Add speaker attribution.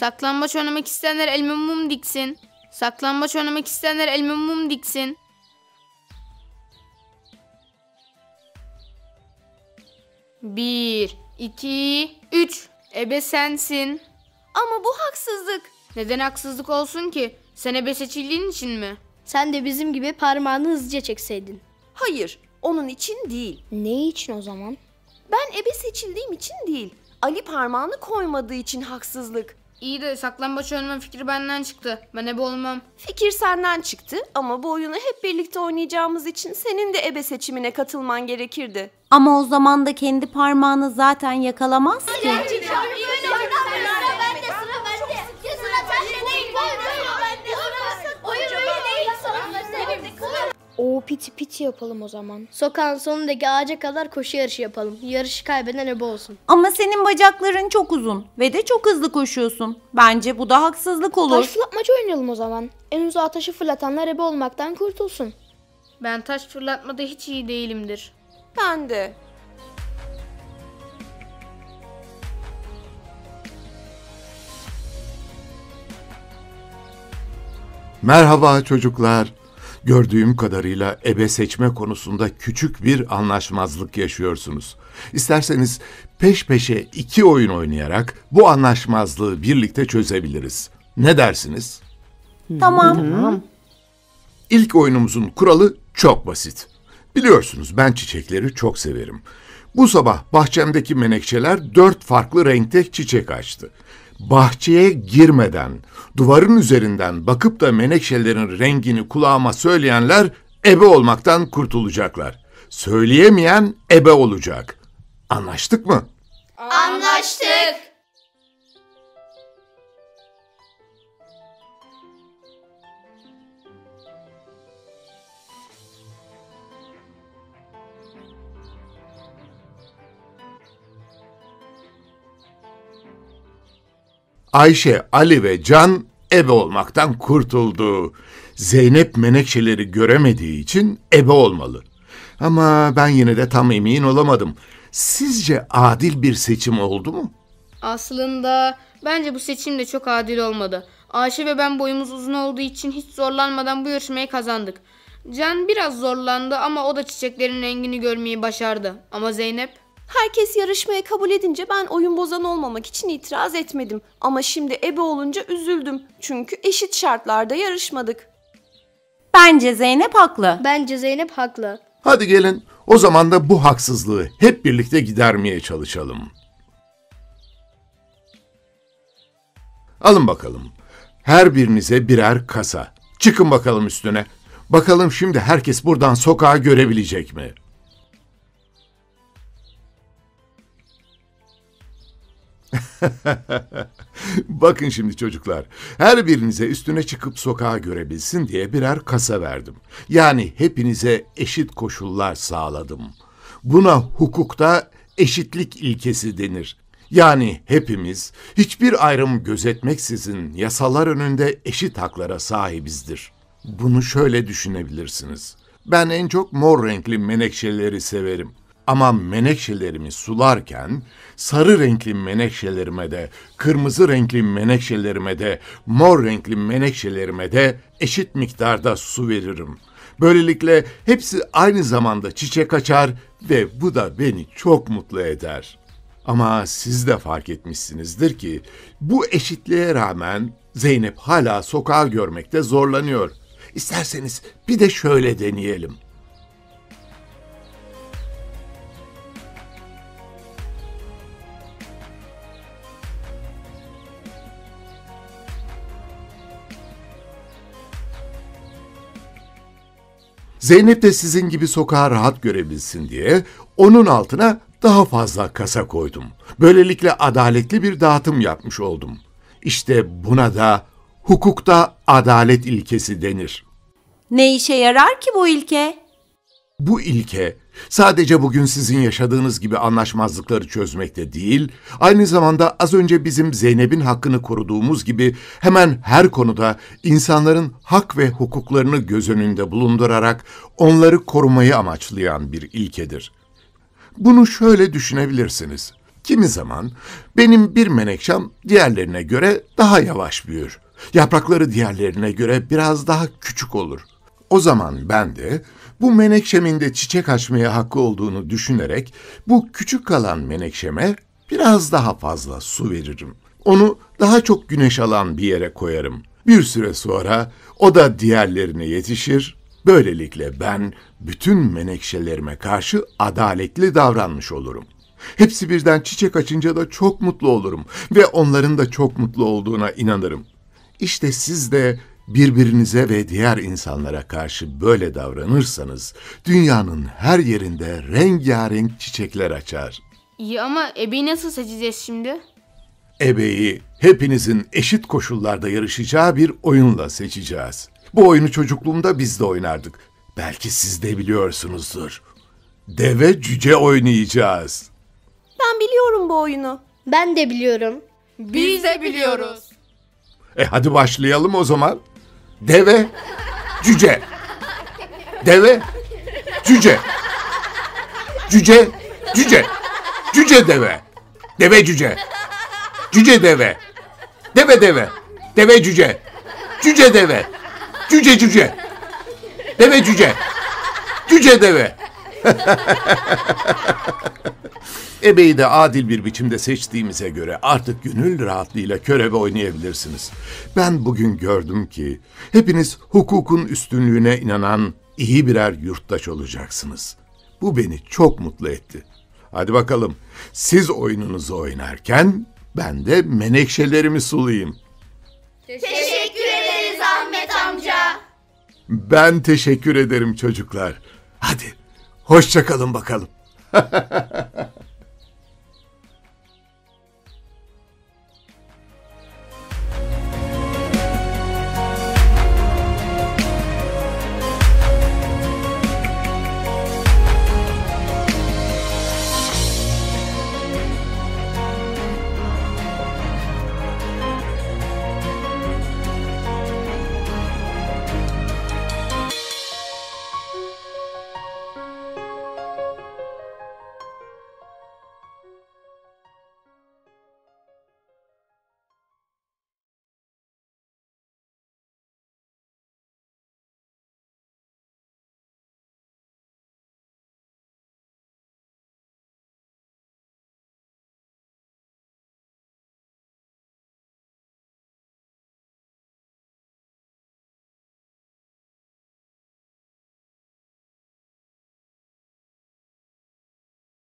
Speaker 1: Saklambaç oynamak isteyenler elime mum diksin. Saklambaç oynamak isteyenler elime mum diksin. Bir, iki, üç. Ebe sensin.
Speaker 2: Ama bu haksızlık.
Speaker 1: Neden haksızlık olsun ki? Sen ebe seçildiğin için mi?
Speaker 3: Sen de bizim gibi parmağını hızlıca çekseydin.
Speaker 2: Hayır, onun için değil.
Speaker 3: Ne için o zaman?
Speaker 2: Ben ebe seçildiğim için değil. Ali parmağını koymadığı için haksızlık.
Speaker 1: İyi de saklambaç oynama fikri benden çıktı. Ben ebe olmam.
Speaker 2: Fikir senden çıktı ama bu oyunu hep birlikte oynayacağımız için senin de ebe seçimine katılman gerekirdi.
Speaker 4: Ama o zaman da kendi parmağını zaten yakalamaz ki.
Speaker 3: O piti piti yapalım o zaman. Sokağın sonundaki ağaca kadar koşu yarışı yapalım. Yarışı kaybeden ebe olsun.
Speaker 4: Ama senin bacakların çok uzun ve de çok hızlı koşuyorsun. Bence bu da haksızlık
Speaker 3: Taş
Speaker 4: olur.
Speaker 3: fırlatmaca oynayalım o zaman. En uzağa taşı fırlatanlar ebe olmaktan kurtulsun.
Speaker 1: Ben taş fırlatmada hiç iyi değilimdir.
Speaker 2: Ben de.
Speaker 5: Merhaba çocuklar. Gördüğüm kadarıyla ebe seçme konusunda küçük bir anlaşmazlık yaşıyorsunuz. İsterseniz peş peşe iki oyun oynayarak bu anlaşmazlığı birlikte çözebiliriz. Ne dersiniz?
Speaker 4: Tamam.
Speaker 5: İlk oyunumuzun kuralı çok basit. Biliyorsunuz ben çiçekleri çok severim. Bu sabah bahçemdeki menekşeler dört farklı renkte çiçek açtı. Bahçeye girmeden, duvarın üzerinden bakıp da menekşelerin rengini kulağıma söyleyenler ebe olmaktan kurtulacaklar. Söyleyemeyen ebe olacak. Anlaştık mı?
Speaker 1: Anlaştık.
Speaker 5: Ayşe, Ali ve Can ebe olmaktan kurtuldu. Zeynep menekşeleri göremediği için ebe olmalı. Ama ben yine de tam emin olamadım. Sizce adil bir seçim oldu mu?
Speaker 1: Aslında bence bu seçim de çok adil olmadı. Ayşe ve ben boyumuz uzun olduğu için hiç zorlanmadan bu yarışmayı kazandık. Can biraz zorlandı ama o da çiçeklerin rengini görmeyi başardı. Ama Zeynep
Speaker 2: Herkes yarışmaya kabul edince ben oyun bozan olmamak için itiraz etmedim. Ama şimdi ebe olunca üzüldüm. Çünkü eşit şartlarda yarışmadık.
Speaker 4: Bence Zeynep haklı.
Speaker 3: Bence Zeynep haklı.
Speaker 5: Hadi gelin o zaman da bu haksızlığı hep birlikte gidermeye çalışalım. Alın bakalım. Her birinize birer kasa. Çıkın bakalım üstüne. Bakalım şimdi herkes buradan sokağı görebilecek mi? Bakın şimdi çocuklar, her birinize üstüne çıkıp sokağı görebilsin diye birer kasa verdim. Yani hepinize eşit koşullar sağladım. Buna hukukta eşitlik ilkesi denir. Yani hepimiz hiçbir ayrım gözetmeksizin yasalar önünde eşit haklara sahibizdir. Bunu şöyle düşünebilirsiniz. Ben en çok mor renkli menekşeleri severim. Ama menekşelerimi sularken sarı renkli menekşelerime de, kırmızı renkli menekşelerime de, mor renkli menekşelerime de eşit miktarda su veririm. Böylelikle hepsi aynı zamanda çiçek açar ve bu da beni çok mutlu eder. Ama siz de fark etmişsinizdir ki bu eşitliğe rağmen Zeynep hala sokağı görmekte zorlanıyor. İsterseniz bir de şöyle deneyelim. Zeynep de sizin gibi sokağı rahat görebilsin diye onun altına daha fazla kasa koydum. Böylelikle adaletli bir dağıtım yapmış oldum. İşte buna da hukukta adalet ilkesi denir.
Speaker 4: Ne işe yarar ki bu ilke?
Speaker 5: Bu ilke sadece bugün sizin yaşadığınız gibi anlaşmazlıkları çözmekte değil, aynı zamanda az önce bizim Zeynep'in hakkını koruduğumuz gibi hemen her konuda insanların hak ve hukuklarını göz önünde bulundurarak onları korumayı amaçlayan bir ilkedir. Bunu şöyle düşünebilirsiniz. Kimi zaman benim bir menekşem diğerlerine göre daha yavaş büyür. Yaprakları diğerlerine göre biraz daha küçük olur. O zaman ben de bu menekşemin de çiçek açmaya hakkı olduğunu düşünerek bu küçük kalan menekşeme biraz daha fazla su veririm. Onu daha çok güneş alan bir yere koyarım. Bir süre sonra o da diğerlerine yetişir. Böylelikle ben bütün menekşelerime karşı adaletli davranmış olurum. Hepsi birden çiçek açınca da çok mutlu olurum ve onların da çok mutlu olduğuna inanırım. İşte siz de birbirinize ve diğer insanlara karşı böyle davranırsanız dünyanın her yerinde rengarenk çiçekler açar.
Speaker 1: İyi ama ebeyi nasıl seçeceğiz şimdi?
Speaker 5: Ebeyi hepinizin eşit koşullarda yarışacağı bir oyunla seçeceğiz. Bu oyunu çocukluğumda biz de oynardık. Belki siz de biliyorsunuzdur. Deve cüce oynayacağız.
Speaker 2: Ben biliyorum bu oyunu.
Speaker 3: Ben de biliyorum.
Speaker 1: Biz de biliyoruz.
Speaker 5: E hadi başlayalım o zaman. Deve, cüce. Deve, cüce. Cüce, cüce. Cüce deve. Deve cüce. Cüce deve. Deve deve. Deve cüce. Cüce deve. Cüce cüce. Deve cüce. Cüce deve. Ebeyi de adil bir biçimde seçtiğimize göre artık gönül rahatlığıyla körebe oynayabilirsiniz. Ben bugün gördüm ki hepiniz hukukun üstünlüğüne inanan iyi birer yurttaş olacaksınız. Bu beni çok mutlu etti. Hadi bakalım siz oyununuzu oynarken ben de menekşelerimi sulayayım.
Speaker 3: Teşekkür ederiz Ahmet amca.
Speaker 5: Ben teşekkür ederim çocuklar. Hadi Hoşçakalın bakalım.